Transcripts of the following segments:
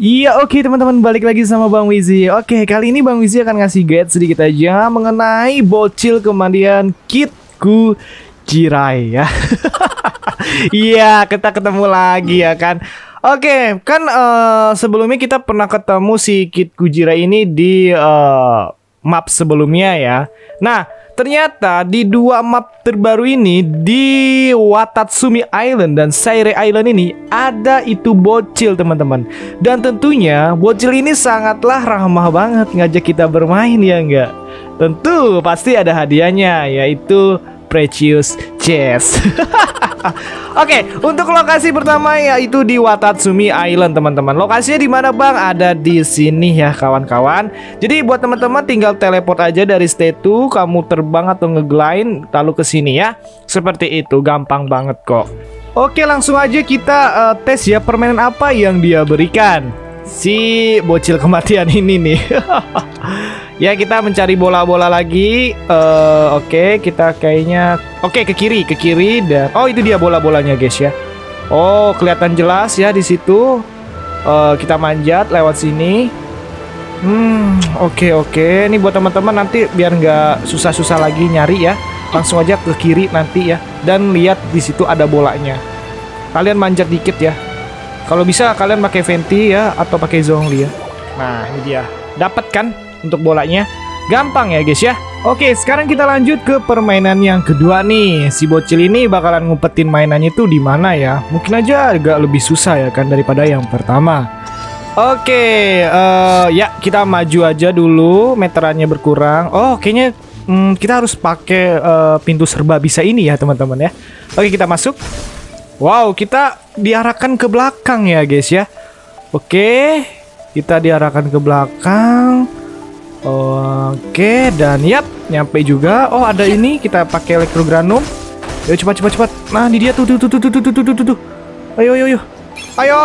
Iya oke teman-teman balik lagi sama Bang Wizi. Oke kali ini Bang Wizi akan ngasih guide sedikit aja Mengenai bocil kemandian Kitku Jirai ya. Iya kita ketemu lagi ya kan? Oke kan uh, sebelumnya kita pernah ketemu si Kitku Jirai ini di uh, map sebelumnya ya. Nah Ternyata di dua map terbaru ini di Watatsumi Island dan Saire Island ini ada itu bocil teman-teman. Dan tentunya bocil ini sangatlah ramah banget ngajak kita bermain ya enggak? Tentu pasti ada hadiahnya yaitu Precious Chest. Oke, untuk lokasi pertama yaitu di Watatsumi Island, teman-teman. Lokasinya di mana, Bang? Ada di sini ya, kawan-kawan. Jadi buat teman-teman tinggal teleport aja dari state 2, kamu terbang atau ngeglide lalu ke sini ya. Seperti itu, gampang banget kok. Oke, langsung aja kita uh, tes ya permainan apa yang dia berikan. Si bocil kematian ini nih. Ya kita mencari bola-bola lagi. Uh, Oke okay, kita kayaknya oke okay, ke kiri ke kiri dan oh itu dia bola-bolanya guys ya. Oh kelihatan jelas ya di situ. Uh, kita manjat lewat sini. Hmm oke okay, oke. Okay. Ini buat teman-teman nanti biar nggak susah-susah lagi nyari ya. Langsung aja ke kiri nanti ya. Dan lihat di situ ada bolanya. Kalian manjat dikit ya. Kalau bisa kalian pakai venti ya atau pakai zongli ya. Nah ini dia. Dapat kan? untuk bolanya. Gampang ya guys ya. Oke, sekarang kita lanjut ke permainan yang kedua nih. Si bocil ini bakalan ngumpetin mainannya tuh di mana ya? Mungkin aja agak lebih susah ya kan daripada yang pertama. Oke, uh, ya kita maju aja dulu. Meterannya berkurang. Oh, kayaknya hmm, kita harus pakai uh, pintu serba bisa ini ya teman-teman ya. Oke, kita masuk. Wow, kita diarahkan ke belakang ya guys ya. Oke, kita diarahkan ke belakang. Oke, dan yap, nyampe juga. Oh, ada ini kita pakai elektrogranum. Ayo cepat cepat cepat. Nah, di dia tuh tuh tuh tuh tuh tuh tuh tuh tuh. Ayo ayo ayo. Ayo.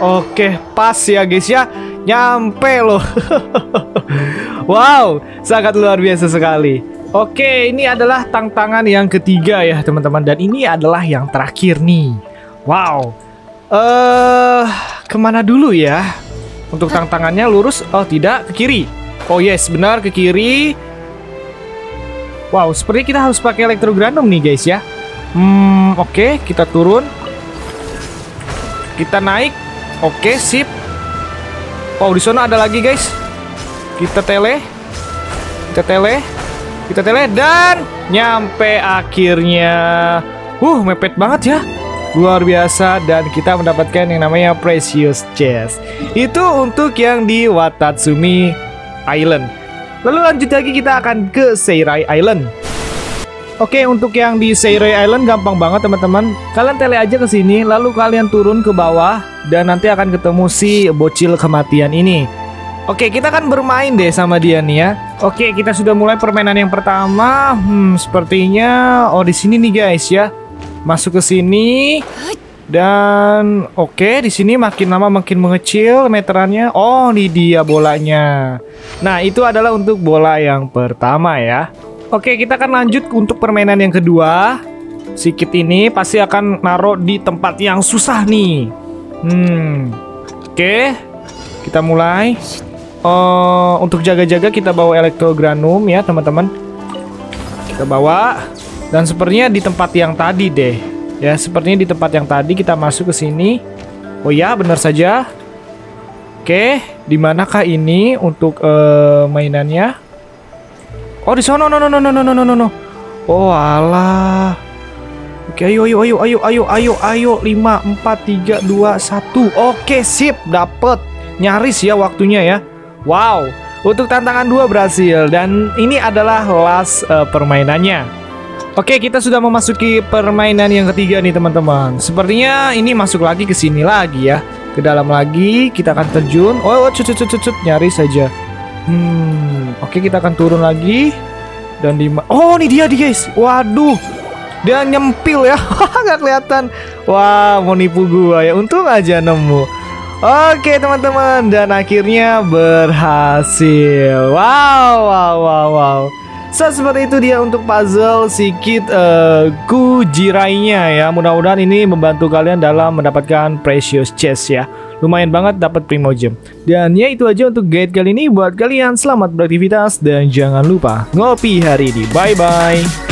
Oke, pas ya guys ya. Nyampe loh. wow, sangat luar biasa sekali. Oke, ini adalah tantangan yang ketiga ya, teman-teman. Dan ini adalah yang terakhir nih. Wow. Eh, uh, ke mana dulu ya? Untuk tantangannya lurus? Oh, tidak, ke kiri. Oh yes, benar ke kiri. Wow, seperti kita harus pakai elektrogranum nih guys ya. Hmm, oke, okay, kita turun. Kita naik. Oke, okay, sip. Oh, di sana ada lagi guys. Kita tele. Kita tele. Kita tele dan nyampe akhirnya. Uh, mepet banget ya. Luar biasa dan kita mendapatkan yang namanya Precious Chest. Itu untuk yang di Watatsumi Island. Lalu lanjut lagi kita akan ke Seirai Island. Oke, untuk yang di Seirai Island gampang banget teman-teman. Kalian tele aja ke sini, lalu kalian turun ke bawah dan nanti akan ketemu si bocil kematian ini. Oke, kita akan bermain deh sama dia nih ya. Oke, kita sudah mulai permainan yang pertama. Hmm, sepertinya oh di sini nih guys ya. Masuk ke sini. Dan oke okay, di sini makin lama makin mengecil meterannya. Oh, ini dia bolanya. Nah, itu adalah untuk bola yang pertama ya. Oke, okay, kita akan lanjut untuk permainan yang kedua. Sikit ini pasti akan naruh di tempat yang susah nih. Hmm. Oke. Okay, kita mulai. Uh, untuk jaga-jaga kita bawa elektrogranum ya, teman-teman. Kita bawa dan sepertinya di tempat yang tadi deh. Ya, sepertinya di tempat yang tadi kita masuk ke sini. Oh ya, benar saja. Oke, di manakah ini untuk uh, mainannya? Oh, di sana. No, no, no, no, no, no, no, no. Oh, alah. Oke, ayo, ayo, ayo, ayo, ayo, ayo, ayo. 5, 4, 3, 2, 1. Oke, sip. Dapet. Nyaris ya waktunya ya. Wow. Untuk tantangan 2 berhasil. Dan ini adalah last uh, permainannya. Oke, kita sudah memasuki permainan yang ketiga nih teman-teman. Sepertinya ini masuk lagi ke sini lagi ya. Ke dalam lagi, kita akan terjun. Oh, oh cut, cut, cut, cut, nyari saja. Hmm, oke kita akan turun lagi. Dan di Oh, ini dia dia guys. Waduh. Dia nyempil ya. Gak kelihatan. Wah, mau nipu gua ya. Untung aja nemu. Oke teman-teman dan akhirnya berhasil. Wow, wow, wow, wow. So seperti itu dia untuk puzzle sikit uh, Kujirainya ya. Mudah-mudahan ini membantu kalian dalam mendapatkan precious chest ya. Lumayan banget dapat primo gem. Dan ya itu aja untuk guide kali ini buat kalian. Selamat beraktivitas dan jangan lupa ngopi hari ini. Bye bye.